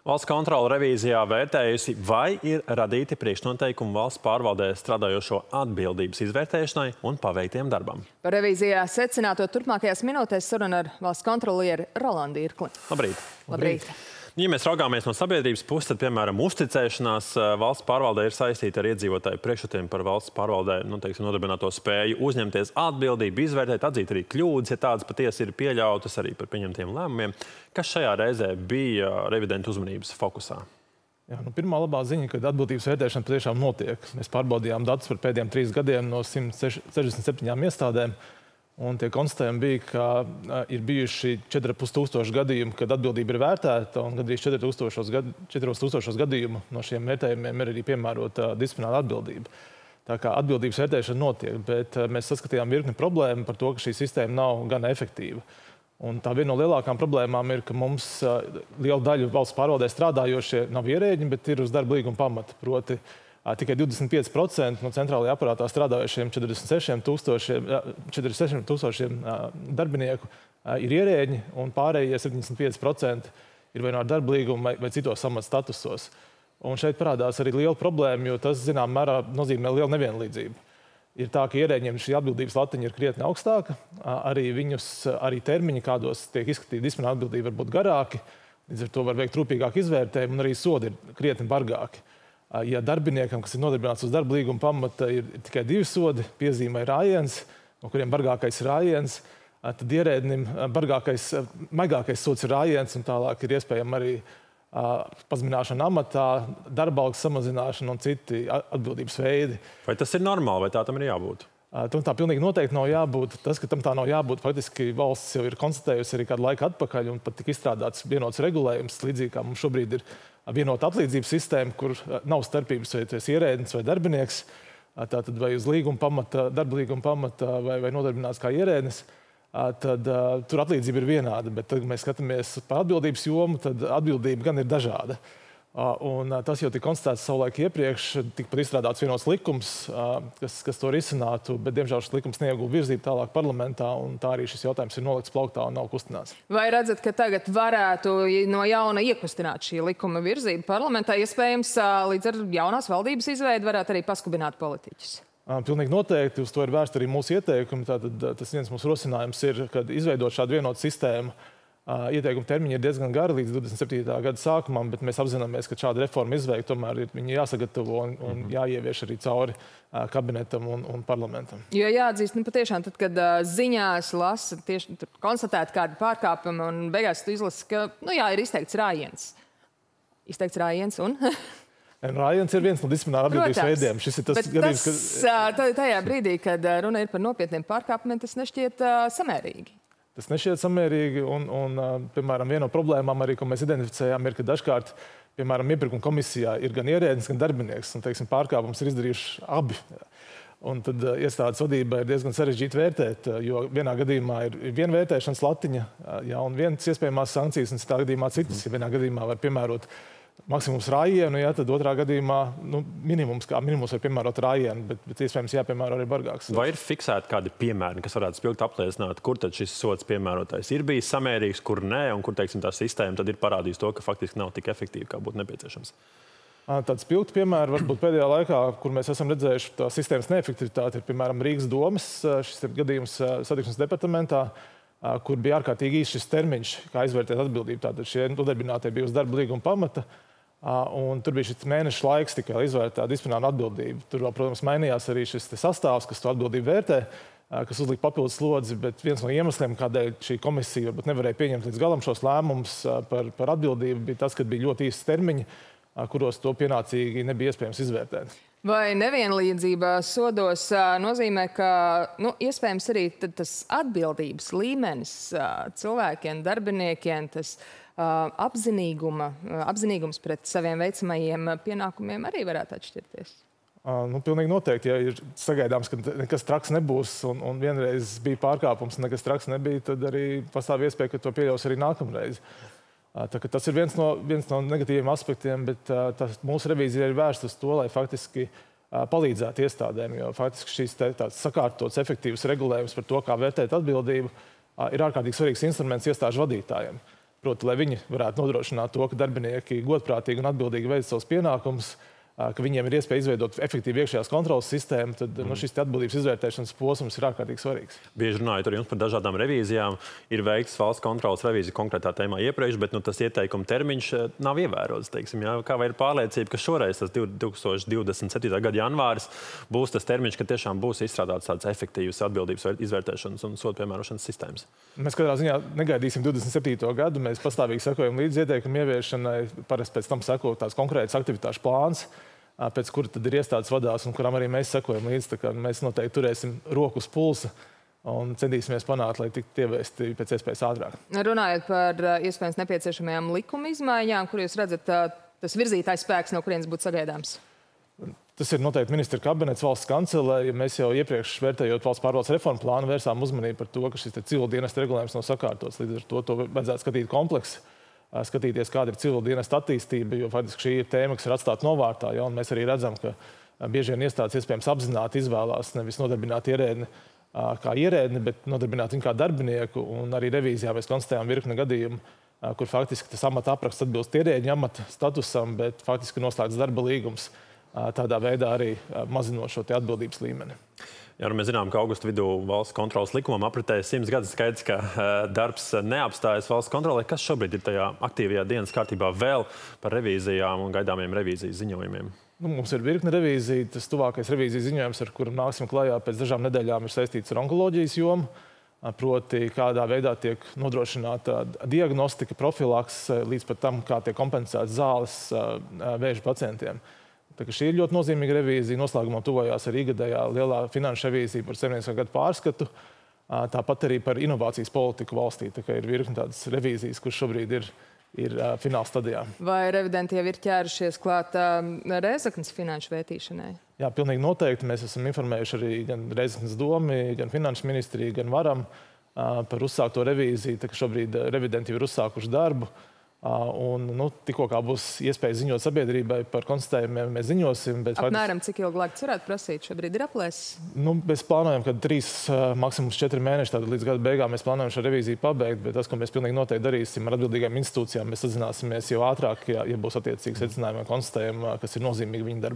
Valsts kontrola revīzijā vērtējusi, vai ir radīti priekšnoteikumi valsts pārvaldē strādājošo atbildības izvērtēšanai un paveiktiem darbam. Par revīzijā secināto turpmākajās minūtēs saruna ar valsts kontrolieri Rolandu Irkli. Labrīt! Labrīt. Labrīt. Ja mēs raugāmies no sabiedrības puses, tad, piemēram, uzticēšanās eh, valsts pārvaldē ir saistīta ar iedzīvotāju priekšstatiem par valsts pārvaldē nu, teiksim, nodarbināto spēju uzņemties atbildību, izvērtēt, atzīt arī kļūdas, ja tādas patiesi ir pieļautas arī par pieņemtiem lēmumiem. Kas šajā reizē bija revidentu uzmanības fokusā? Jā, nu, pirmā labā ziņa, ka atbildības vērtēšana patiešām notiek. Mēs pārbaudījām datus par pēdējiem trīs gadiem no 167 iestādēm. Un tie konstatējumi bija, ka ir bijuši 4,5 tūkstoši gadījumu, kad atbildība ir vērtēta, un gandrīz 4000 gad, gadījumu no šiem vērtējumiem ir arī piemērota disciplināra atbildība. Tā kā atbildības vērtēšana notiek, bet mēs saskatījām virkni problēmu par to, ka šī sistēma nav gan efektīva. Un tā viena no lielākām problēmām ir, ka mums liela daļa valsts pārvaldē strādājošie nav ierēģi, bet ir uz darba līguma pamata. Proti, uh, tikai 25% no centrālajā aparātā strādājošiem 46 tūkstošiem, 46 tūkstošiem darbinieku ir ierēģi, un pārējie 75% ir vai no nu darba līguma vai, citos amata statusos. Un šeit parādās arī liela problēma, jo tas, zināmā mērā, nozīmē lielu nevienlīdzību. Ir tā, ka ierēģiem šī atbildības latiņa ir krietni augstāka, arī viņus, arī termiņi, kādos tiek izskatīta disciplināra atbildība, var būt garāki. Līdz ar to var veikt rūpīgāku izvērtējumu, un arī sodi ir krietni bargāki. Ja darbiniekam, kas ir nodarbināts uz darba līguma pamata, ir tikai divi sodi, piezīmē rājiens, no kuriem bargākais rājiens, tad ierēdnim bargākais, maigākais sots ir rājiens, un tālāk ir iespējama arī pazemināšana amatā, darba algas samazināšana un citi atbildības veidi. Vai tas ir normāli, vai tā tam ir jābūt? Tam tā pilnīgi noteikti nav jābūt. Tas, ka tam tā nav jābūt, faktiski valsts jau ir konstatējusi arī kādu laiku atpakaļ, un pat tika izstrādāts vienots regulējums, līdzīgi kā mums šobrīd ir vienota atlīdzības sistēma, kur nav starpības, vai tas ir ierēdnis vai darbinieks. Tātad vai uz līguma pamata, darba līguma pamata vai, vai nodarbināts kā ierēdnis, tad uh, tur atlīdzība ir vienāda. Bet, kad mēs skatāmies par atbildības jomu, tad atbildība gan ir dažāda. Uh, Un tas jau tika konstatēts savulaik iepriekš, tika pat izstrādāts vienots likums, kas, kas to risinātu, bet, diemžēl, šis likums neieguva virzību tālāk parlamentā, un tā arī šis jautājums ir nolikts plauktā un nav kustināts. Vai redzat, ka tagad varētu no jauna iekustināt šī likuma virzību parlamentā? Iespējams, līdz ar jaunās valdības izveidu varētu arī paskubināt politiķus. Pilnīgi noteikti uz to ir vērsta arī mūsu ieteikumi. Tātad, tas viens mūsu rosinājums ir, kad izveidot šādu vienotu sistēmu, Ieteikuma termiņi ir diezgan gari līdz 27. gada sākumam, bet mēs apzināmies, ka šāda reforma izveikta tomēr ir jāsagatavo un, un mhm. jāievieš arī cauri kabinetam un, un parlamentam. Jo jāatzīst, nu, patiešām, tad, kad uh, ziņās lasa, tieši konstatēt kādu pārkāpumu un beigās tu izlasi, ka nu, jā, ir izteikts rājiens. Izteikts rājiens un. Rājans ir viens no disciplināra atbildības veidiem. Šis ir tas gadījums, ka... tajā brīdī, kad runa ir par nopietniem pārkāpumiem, tas nešķiet uh, samērīgi. Tas nešķiet samērīgi. Un, un, piemēram, viena no problēmām, arī, ko mēs identificējām, ir, ka dažkārt piemēram, iepirkuma komisijā ir gan ierēdnis, gan darbinieks. Un, teiksim, pārkāpums ir izdarījuši abi. Un tad uh, iestādes vadībai ir diezgan sarežģīti vērtēt, jo vienā gadījumā ir viena vērtēšanas latiņa, ja, un viens iespējamās sankcijas, un citā gadījumā citas. Ja vienā gadījumā var piemērot maksimums rājienu, ja, tad otrā gadījumā nu, minimums, kā minimums var piemērot rājienu, bet, bet iespējams jāpiemēro arī bargāks. Vai ir fiksēti kādi piemēri, kas varētu spilgt apliecināt, kur tad šis sots piemērotais ir bijis samērīgs, kur nē, un kur teiksim, tā sistēma tad ir parādījusi to, ka faktiski nav tik efektīva, kā būtu nepieciešams? Tāds spilgts piemērs varbūt pēdējā laikā, kur mēs esam redzējuši tā sistēmas neefektivitāti, ir piemēram Rīgas domas šis ir gadījums satiksmes departamentā kur bija ārkārtīgi īsts šis termiņš, kā izvērtēt atbildību. Tātad šie nodarbinātie bija uz darba līguma pamata. Un tur bija šis mēneša laiks tikai izvērtēt disciplināru atbildību. Tur, vēl, protams, mainījās arī šis sastāvs, kas to atbildību vērtē, kas uzlika papildus slodzi. Bet viens no iemesliem, kādēļ šī komisija nevarēja pieņemt līdz galam šos lēmumus par, par atbildību, bija tas, ka bija ļoti īsti termiņi, kuros to pienācīgi nebija iespējams izvērtēt. Vai nevienlīdzība sodos nozīmē, ka nu, iespējams arī tas atbildības līmenis cilvēkiem, darbiniekiem, tas apzinīguma, apzinīgums pret saviem veicamajiem pienākumiem arī varētu atšķirties? Nu, pilnīgi noteikti. Ja ir sagaidāms, ka nekas traks nebūs, un, un vienreiz bija pārkāpums, un nekas traks nebija, tad arī pastāv iespēja, ka to pieļaus arī nākamreiz. Tas ir viens no, viens no negatīviem aspektiem, bet tas, mūsu revīzija ir vērsta uz to, lai faktiski palīdzētu iestādēm. Jo faktiski šīs tāds sakārtots, efektīvs regulējums par to, kā vērtēt atbildību, ir ārkārtīgi svarīgs instruments iestāžu vadītājiem. Proti, lai viņi varētu nodrošināt to, ka darbinieki godprātīgi un atbildīgi veic savus pienākumus, ka viņiem ir iespēja izveidot efektīvu iekšējās kontrolas sistēmu, tad mm. nu, šis atbildības izvērtēšanas posms ir ārkārtīgi svarīgs. Bieži runājot ar jums par dažādām revīzijām, ir veikts valsts kontrolas revīzija konkrētā tēmā iepriekš, bet nu, tas ieteikuma termiņš nav ievērots. Teiksim, jā? Kā ir pārliecība, ka šoreiz, tas 2027. gada janvāris, būs tas termiņš, ka tiešām būs izstrādāts tāds efektīvs atbildības izvērtēšanas un sodu piemērošanas sistēmas? Mēs katrā ziņā negaidīsim 27. gadu. Mēs pastāvīgi sekojam līdz ieteikumu ieviešanai. Parasti pēc tam seko tāds konkrēts aktivitāšu plāns pēc kura tad ir iestādes vadās un kuram arī mēs sekojam līdzi. Mēs noteikti turēsim roku uz pulsa un centīsimies panākt, lai tiktu ieviesti pēc iespējas ātrāk. Runājot par iespējams nepieciešamajām likuma izmaiņām, kur jūs redzat tas virzītājs spēks, no kurienes būtu sagaidāms? Tas ir noteikti ministra kabinets, valsts kancelē. Ja mēs jau iepriekš vērtējot valsts pārvaldes reformu plānu, vērsām uzmanību par to, ka šis civil dienas regulējums nav sakārtots. Līdz ar to, to vajadzētu skatīt kompleksu skatīties, kāda ir civil dienesta attīstība, jo faktiski šī ir tēma, kas ir atstāta novārtā. Ja, mēs arī redzam, ka bieži vien iestādes iespējams apzināti izvēlās nevis nodarbināt ierēdni kā ierēdni, bet nodarbināt viņu kā darbinieku. Un arī revīzijā mēs konstatējām virkni gadījumu, kur faktiski tas amata apraksts atbilst ierēģiņa amata statusam, bet faktiski noslēgts darba līgums tādā veidā arī mazinot šo atbildības līmeni. Jā, nu mēs zinām, ka augusta vidū valsts kontrolas likumam apritēja simts gadus. Skaidrs, ka uh, darbs neapstājas valsts kontrolē. Kas šobrīd ir tajā aktīvajā dienas kārtībā vēl par revīzijām un gaidāmiem revīzijas ziņojumiem? Nu, mums ir virkne revīzija. Tas tuvākais revīzijas ziņojums, ar kuru nāksim klajā pēc dažām nedēļām, ir saistīts ar onkoloģijas jomu. Proti, kādā veidā tiek nodrošināta diagnostika, profilaks līdz pat tam, kā tiek kompensētas zāles vēža pacientiem. Šī ir ļoti nozīmīga revīzija. Noslēgumā tuvojās arī gadējā lielā finanšu revīzija par 17. gadu pārskatu. Tāpat arī par inovācijas politiku valstī. Tā ir virkni tādas revīzijas, kuras šobrīd ir, ir fināla stadijā. Vai revidenti jau ir ķērušies klāt Reizeknas finanšu vērtīšanai? Jā, pilnīgi noteikti. Mēs esam informējuši arī gan Reizeknas domu, gan finanšu ministriju, gan varam par uzsākto revīziju. Šobrīd revidenti jau ir uzsākuši darbu. Un, nu, tikko būs iespēja ziņot sabiedrībai par konstatējumiem, mēs ziņosim. Apmēram cik ilgu laiku varētu prasīt? Šobrīd ir aplēses. Nu, mēs plānojam, ka trīs, maksimums četri mēneši, tad līdz gada beigām mēs plānojam šo revīziju pabeigt. Bet tas, ko mēs pilnīgi noteikti darīsim ar atbildīgām institūcijām, mēs sazināsimies jau ātrāk, ja, ja būs attiecīgi secinājumi un konstatējumi, kas ir nozīmīgi viņu darbā.